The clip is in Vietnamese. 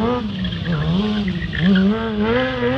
Mm-hmm.